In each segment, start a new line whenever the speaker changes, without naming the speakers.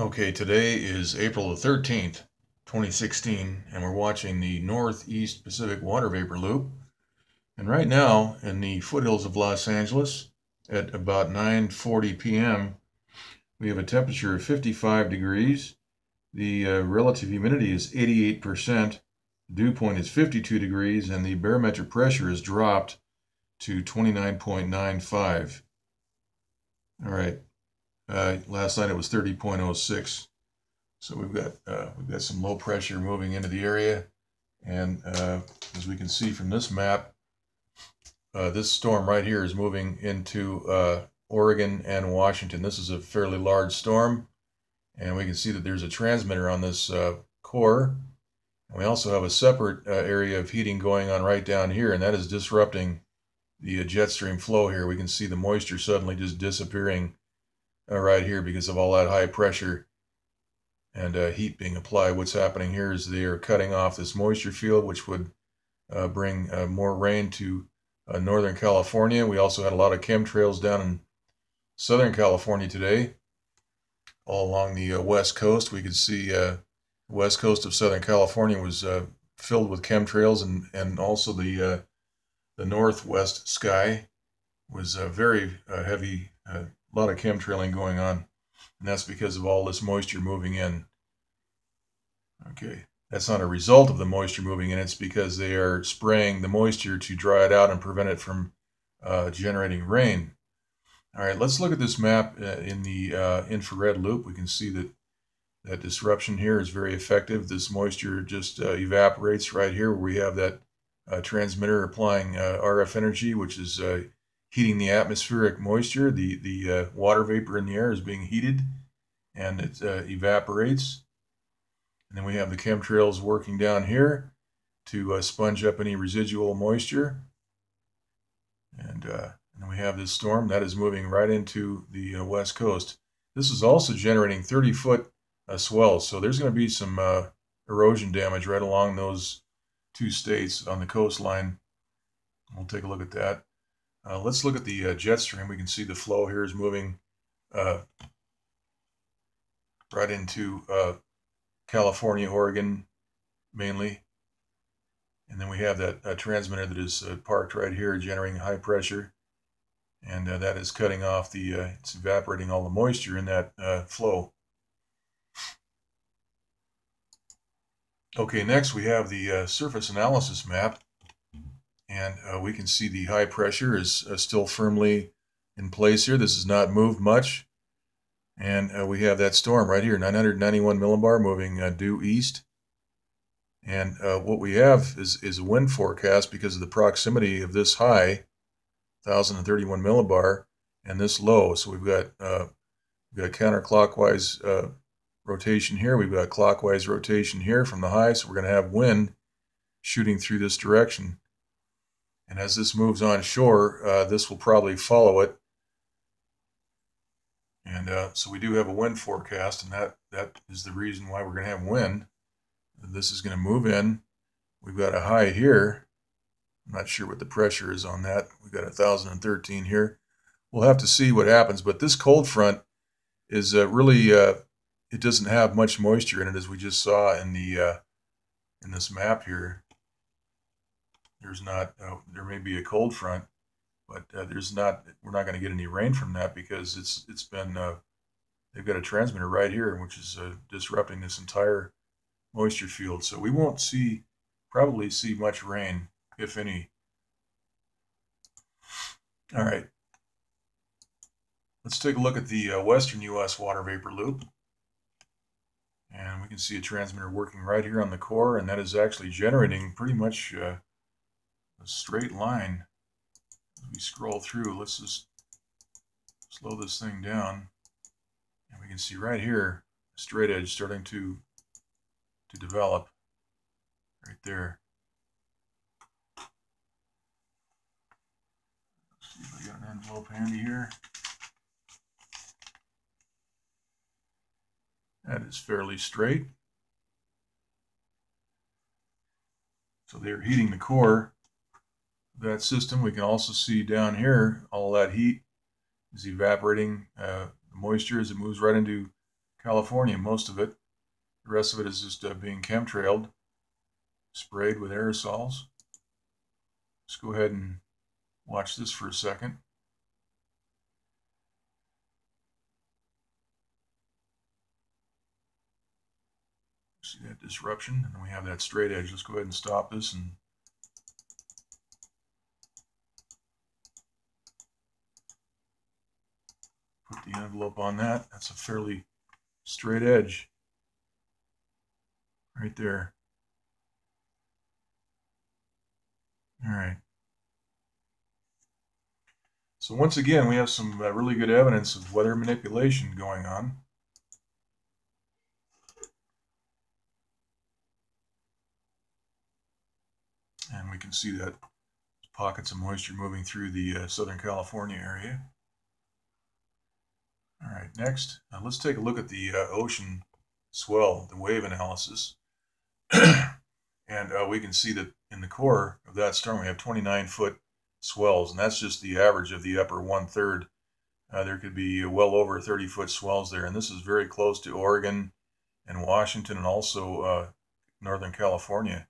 Okay, today is April the 13th, 2016, and we're watching the Northeast Pacific Water Vapor Loop. And right now, in the foothills of Los Angeles, at about 9.40 p.m., we have a temperature of 55 degrees. The uh, relative humidity is 88%. The dew point is 52 degrees, and the barometric pressure is dropped to 29.95. All right. Uh, last night it was 30.06. So we've got uh, we've got some low pressure moving into the area, and uh, as we can see from this map, uh, this storm right here is moving into uh, Oregon and Washington. This is a fairly large storm, and we can see that there's a transmitter on this core. And we also have a separate area of heating going on right down here, and that is disrupting the jet stream flow here. We can see the moisture suddenly just disappearing uh, right here because of all that high pressure and uh, heat being applied. What's happening here is they are cutting off this moisture field, which would uh, bring uh, more rain to uh, Northern California. We also had a lot of chemtrails down in Southern California today. All along the uh, west coast, we could see west coast of Southern California was filled with chemtrails, and and also the the northwest sky was very heavy a lot of chemtrailing going on, and that's because of all this moisture moving in. Okay, that's not a result of the moisture moving in, it's because they are spraying the moisture to dry it out and prevent it from uh, generating rain. All right, let's look at this map uh, in the uh, infrared loop. We can see that that disruption here is very effective. This moisture just uh, evaporates right here where we have that uh, transmitter applying RF energy, which is heating the atmospheric moisture. The, the uh, water vapor in the air is being heated and it uh, evaporates. And then we have the chemtrails working down here to uh, sponge up any residual moisture. And, uh, and, we have this storm that is moving right into the uh, west coast. This is also generating 30 foot uh, swells. So there's going to be some erosion damage right along those two states on the coastline. We'll take a look at that. Uh, let's look at the uh, jet stream. We can see the flow here is moving uh, right into uh, California, Oregon, mainly. And then we have that uh, transmitter that is uh, parked right here, generating high pressure. And that is cutting off the, it's evaporating all the moisture in that flow. Okay, next we have the surface analysis map and uh, we can see the high pressure is uh, still firmly in place here. This has not moved much. And uh, we have that storm right here, 991 millibar moving uh, due east. And uh, what we have is, is a wind forecast because of the proximity of this high, 1031 millibar, and this low. So we've got, uh, we've got counterclockwise rotation here. We've got clockwise rotation here from the high. So we're going to have wind shooting through this direction. And as this moves on shore, uh, this will probably follow it. And uh, so we do have a wind forecast, and that, that is the reason why we're going to have wind. This is going to move in. We've got a high here. I'm not sure what the pressure is on that. We've got 1,013 here. We'll have to see what happens. But this cold front is uh, really, uh, it doesn't have much moisture in it, as we just saw in the uh, in this map here there's not uh, there may be a cold front, but uh, there's not we're not going to get any rain from that because it's it's been uh, they've got a transmitter right here which is uh, disrupting this entire moisture field. So we won't see probably see much rain if any. All right. Let's take a look at the uh, western U.S. water vapor loop. And we can see a transmitter working right here on the core, and that is actually generating pretty much uh, a straight line as we scroll through. Let's just slow this thing down. And we can see right here, a straight edge starting to, to develop right there. Let's see if I got an envelope handy here. That is fairly straight. So they're heating the core that system. We can also see down here, all that heat is evaporating uh, the moisture as it moves right into California, most of it. The rest of it is just uh, being chemtrailed, sprayed with aerosols. Let's go ahead and watch this for a second. See that disruption, and we have that straight edge. Let's go ahead and stop this and the envelope on that. That's a fairly straight edge right there. All right. So once again, we have some uh, really good evidence of weather manipulation going on. And we can see that pockets of moisture moving through the uh, Southern California area. All right, next, uh, let's take a look at the uh, ocean swell, the wave analysis. and uh, we can see that in the core of that storm, we have 29 foot swells, and that's just the average of the upper one third. Uh, there could be well over 30 foot swells there, and this is very close to Oregon and Washington and also uh, Northern California.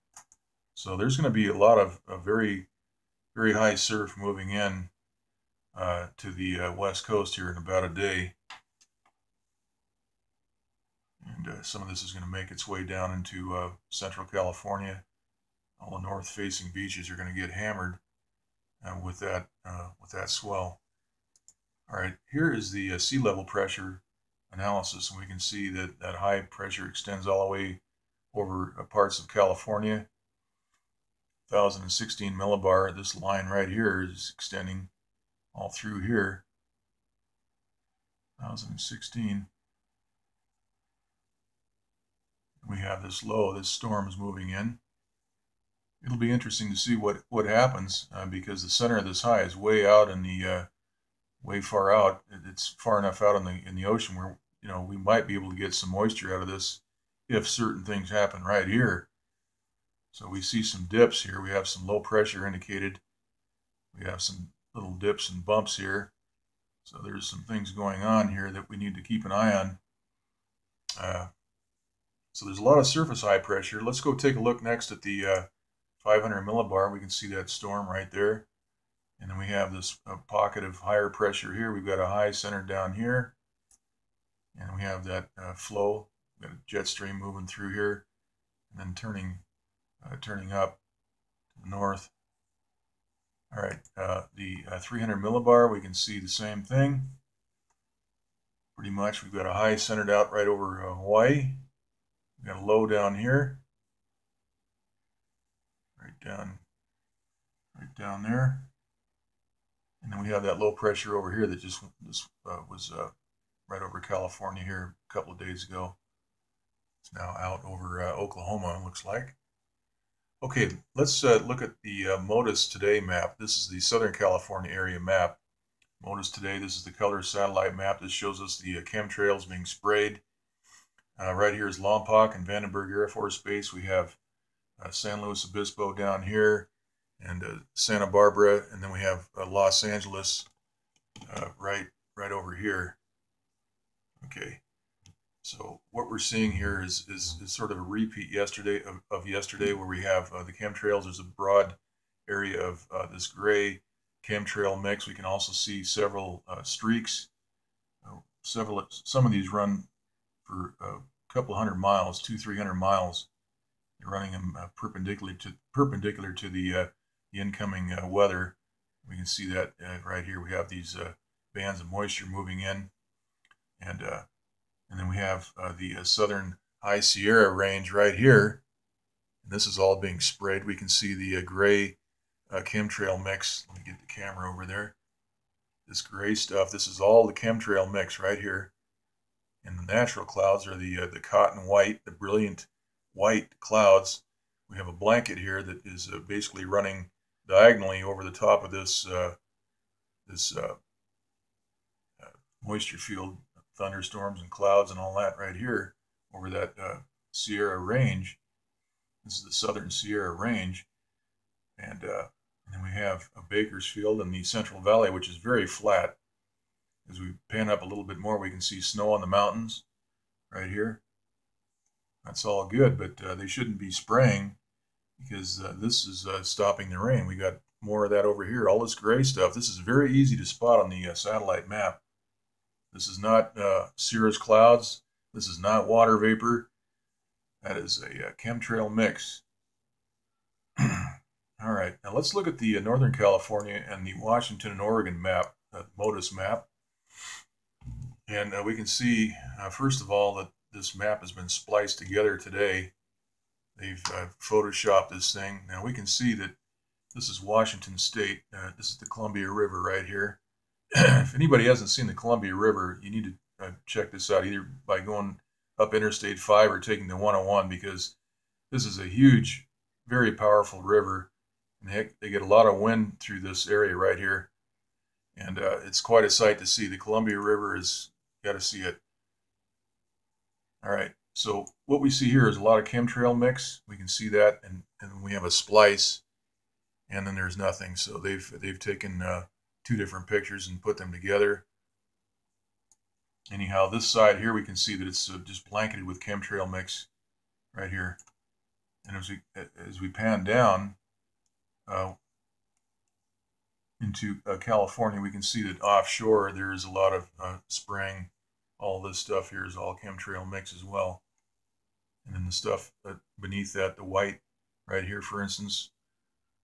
So there's going to be a lot of, of very, very high surf moving in uh, to the uh, west coast here in about a day. And uh, some of this is going to make its way down into uh, Central California. All the north-facing beaches are going to get hammered uh, with that with that swell. All right, here is the sea level pressure analysis, and we can see that that high pressure extends all the way over parts of California. 1016 millibar. This line right here is extending all through here. 1016 we have this low, this storm is moving in. It'll be interesting to see what, what happens uh, because the center of this high is way out in the, uh, way far out. It's far enough out in the, in the ocean where, you know, we might be able to get some moisture out of this if certain things happen right here. So we see some dips here. We have some low pressure indicated. We have some little dips and bumps here. So there's some things going on here that we need to keep an eye on. Uh, so there's a lot of surface high pressure. Let's go take a look next at the uh, 500 millibar. We can see that storm right there. And then we have this uh, pocket of higher pressure here. We've got a high center down here. And we have that uh, flow, got a jet stream moving through here, and then turning, uh, turning up north. All right, uh, uh, 300 millibar, we can see the same thing. Pretty much, we've got a high centered out right over Hawaii. We've got a low down here. Right down, right down there. And then we have that low pressure over here that just, uh, was uh, right over California here a couple of days ago. It's now out over uh, Oklahoma, looks like. Okay, let's uh, look at the uh, MODIS Today map. This is the Southern California area map. MODIS Today, this is the color satellite map. This shows us the uh, chemtrails being sprayed uh, right here is Lompoc and Vandenberg Air Force Base. We have uh, San Luis Obispo down here and uh, Santa Barbara, and then we have uh, Los Angeles right right over here. Okay, so what we're seeing here is, is, is sort of a repeat yesterday of, of yesterday where we have uh, the chemtrails. There's a broad area of this gray chemtrail mix. We can also see several streaks. several some of these run for a couple hundred miles, two, three hundred miles. You're running them uh, perpendicular to perpendicular to the, uh, the incoming uh, weather. We can see that uh, right here. We have these uh, bands of moisture moving in, and uh, and then we have the southern High Sierra range right here. And this is all being sprayed. We can see the gray chemtrail mix. Let me get the camera over there. This gray stuff. This is all the chemtrail mix right here and the natural clouds are the uh, the cotton white, the brilliant white clouds. We have a blanket here that is uh, basically running diagonally over the top of this uh, this uh, uh, moisture field, thunderstorms and clouds and all that right here over that uh, Sierra range. This is the southern Sierra range, and and then we have a Bakersfield in the Central Valley, which is very flat. As we pan up a little bit more, we can see snow on the mountains. right here. That's all good, but uh, they shouldn't be spraying because uh, this is uh, stopping the rain. We got more of that over here. All this gray stuff. This is very easy to spot on the uh, satellite map. This is not uh, cirrus clouds. This is not water vapor. That is a, a chemtrail mix. All right, now let's look at the uh, Northern California and the Washington and Oregon map, uh, MODIS map. And uh, we can see, uh, first of all, that this map has been spliced together today. They've uh, photoshopped this thing. Now we can see that this is Washington State. Uh, this is the Columbia River right here. if anybody hasn't seen the Columbia River, you need to uh, check this out either by going up Interstate 5 or taking the 101 because this is a huge, very powerful river. And they, they get a lot of wind through this area right here. And uh, it's quite a sight to see. The Columbia River is, got to see it. All right, so what we see here is a lot of chemtrail mix. We can see that, and, and we have a splice, and then there's nothing. So they've they've taken uh, two different pictures and put them together. Anyhow, this side here, we can see that it's uh, just blanketed with chemtrail mix right here. And as we, as we pan down uh, into uh, California, we can see that offshore there is a lot of uh, spraying all this stuff here is all chemtrail mix as well. And then the stuff beneath that, the white right here, for instance,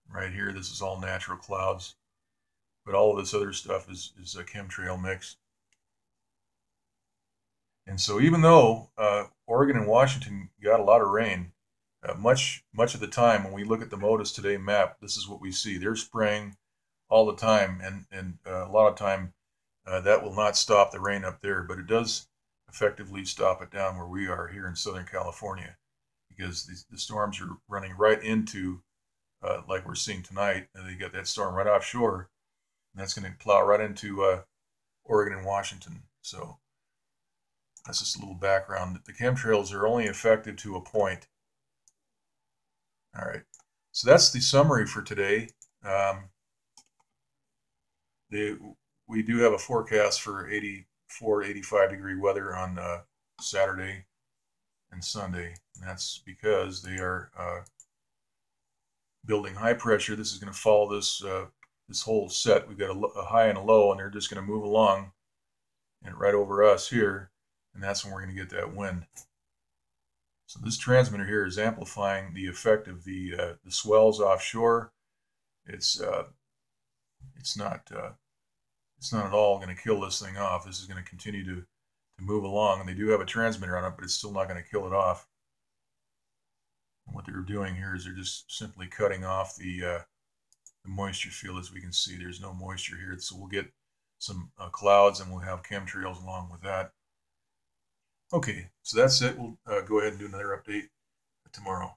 right here, this is all natural clouds. But all of this other stuff is, is a chemtrail mix. And so even though uh, Oregon and Washington got a lot of rain, uh, much much of the time when we look at the MODIS today map, this is what we see. They're spraying all the time, and and uh, a lot of time uh, that will not stop the rain up there, but it does effectively stop it down where we are here in Southern California because the, the storms are running right into, uh, like we're seeing tonight, and they got that storm right offshore, that's going to plow right into uh, Oregon and Washington. So that's just a little background. The chemtrails are only effective to a point. All right, so that's the summary for today. Um, the we do have a forecast for 84 85 degree weather on uh, Saturday and Sunday. And that's because they are uh, building high pressure. This is going to follow this uh, this whole set. We've got a, a, high and a low, and they're just going to move along and right over us here. And that's when we're going to get that wind. So this transmitter here is amplifying the effect of the uh, the swells offshore. It's uh, it's not uh, it's not at all going to kill this thing off. This is going to continue to, to move along. And they do have a transmitter on it, but it's still not going to kill it off. And what they're doing here is they're just simply cutting off the, uh, moisture field. As we can see, there's no moisture here. So we'll get some uh, clouds and we'll have chemtrails along with that. Okay, so that's it. We'll uh, go ahead and do another update tomorrow.